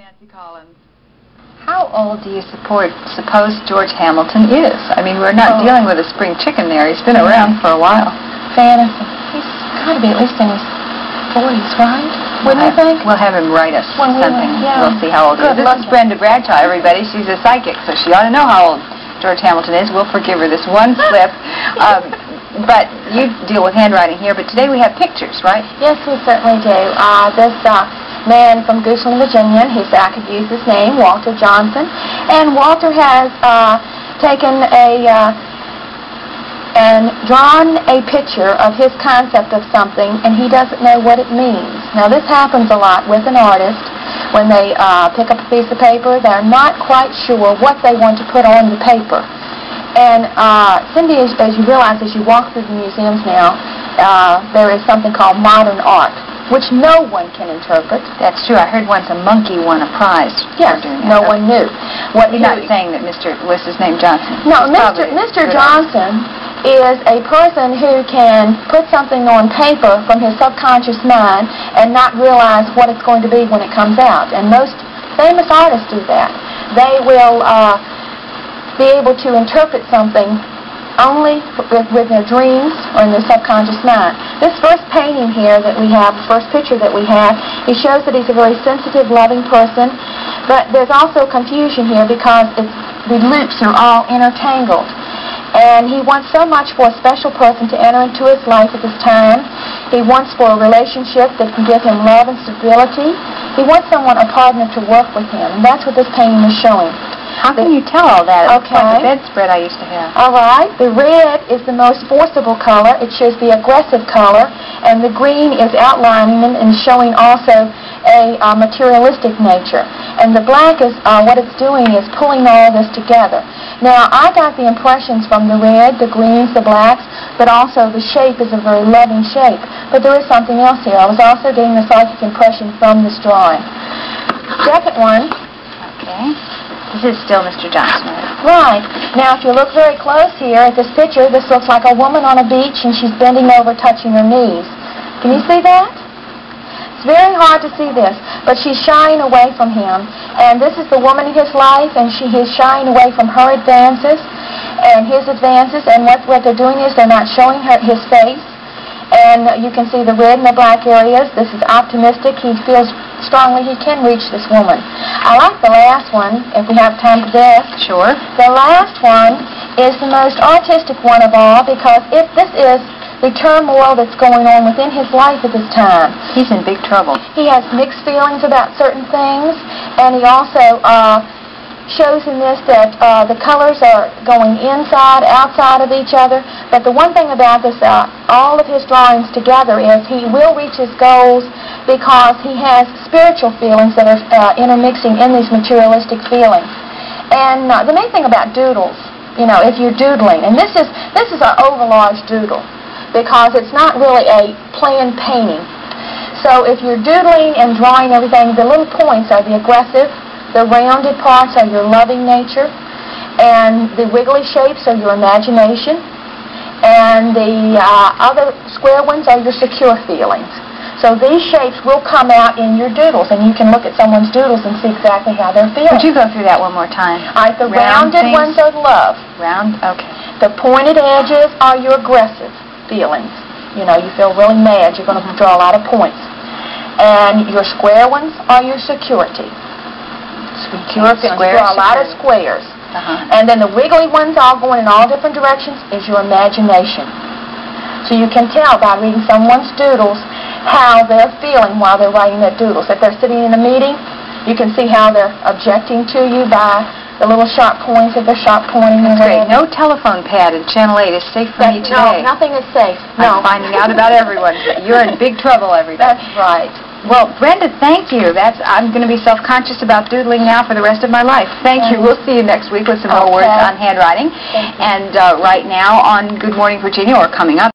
Nancy Collins. How old do you support, suppose George Hamilton is? I mean, we're not Oh. dealing with a spring chicken there. He's been around for a while. Fantasy. He's got to be at least in his 40s, right? Wouldn't you We'll have- think? We'll have him write us When we- something. yeah. We'll see how old he is. This is Brenda Bradshaw, everybody. She's a psychic, so she ought to know how old George Hamilton is. We'll forgive her this one slip. um, but you deal with handwriting here, but today we have pictures, right? Yes, we certainly do. Uh, this uh, man from Goochland, Virginia, he said I could use his name, Walter Johnson. And Walter has uh, taken a uh, and drawn a picture of his concept of something, and he doesn't know what it means. Now, this happens a lot with an artist. When they uh, pick up a piece of paper, they're not quite sure what they want to put on the paper. And uh, Cindy, as, as you realize as you walk through the museums now, uh, there is something called modern art, which no one can interpret. That's true. I heard once a monkey won a prize Yes, for doing that. no one knew. What You're not saying that Mr. what's his name Johnson? No, Mr. Mr. Johnson is a person who can put something on paper from his subconscious mind and not realize what it's going to be when it comes out. And most famous artists do that. They will uh, be able to interpret something only with, with their dreams or in their subconscious mind. This first painting here that we have, the first picture that we have, he shows that he's a very sensitive, loving person, but there's also confusion here because it's, the loops are all intertangled. And he wants so much for a special person to enter into his life at this time. He wants for a relationship that can give him love and stability. He wants someone, a partner, to work with him. And that's what this painting is showing. How can you tell all that? Looks like Okay. the bedspread I used to have. All right, the red is the most forcible color. It shows the aggressive color, and the green is outlining them and showing also a uh, materialistic nature. And the black is uh, what it's doing is pulling all this together. Now, I got the impressions from the red, the greens, the blacks, but also the shape is a very loving shape. But there is something else here. I was also getting the psychic impression from this drawing. Second one Okay. This is still Mr. Johnson. right? Now, if you look very close here at this picture, this looks like a woman on a beach and she's bending over touching her knees. Can you see that? It's very hard to see this, but she's shying away from him. And this is the woman in his life, and she is shying away from her advances and his advances. And what, what they're doing is they're not showing her his face. And you can see the red and the black areas. This is optimistic. He feels strongly he can reach this woman. I like the last one, if we have time for this. Sure. The last one is the most artistic one of all because if this is the turmoil that's going on within his life at this time. He's in big trouble. He has mixed feelings about certain things, and he also uh, shows in this that uh, the colors are going inside, outside of each other. But the one thing about this, uh, all of his drawings together, is he will reach his goals because he has spiritual feelings that are uh, intermixing in these materialistic feelings. And uh, the main thing about doodles, you know, if you're doodling, and this is this is an overlarge doodle because it's not really a planned painting. So if you're doodling and drawing everything, the little points are the aggressive, the rounded parts are your loving nature, and the wiggly shapes are your imagination, and the uh, other square ones are your secure feelings. So these shapes will come out in your doodles, and you can look at someone's doodles and see exactly how they're feeling. Would you go through that one more time? All right, the Round rounded things? ones are love. Round? Okay. The pointed edges are your aggressive feelings. You know, you feel really mad, you're going to draw a lot of points. And your square ones are your security. Secure feelings. Square you draw a lot of security. Uh-huh. And then the wiggly ones all going in all different directions is your imagination. So you can tell by reading someone's doodles how they're feeling while they're writing their doodles. If they're sitting in a meeting, you can see how they're objecting to you by the little sharp points if they're sharp pointing That's great. No telephone pad in Channel 8 is safe from me That- no, today. nothing is safe. No. I'm finding out about everyone. You're in big trouble, everybody. That's right. Well, Brenda, thank you. That's I'm going to be self-conscious about doodling now for the rest of my life. Thank you. We'll see you next week with some more words on handwriting. And uh, right now on Good Morning Virginia, or coming up.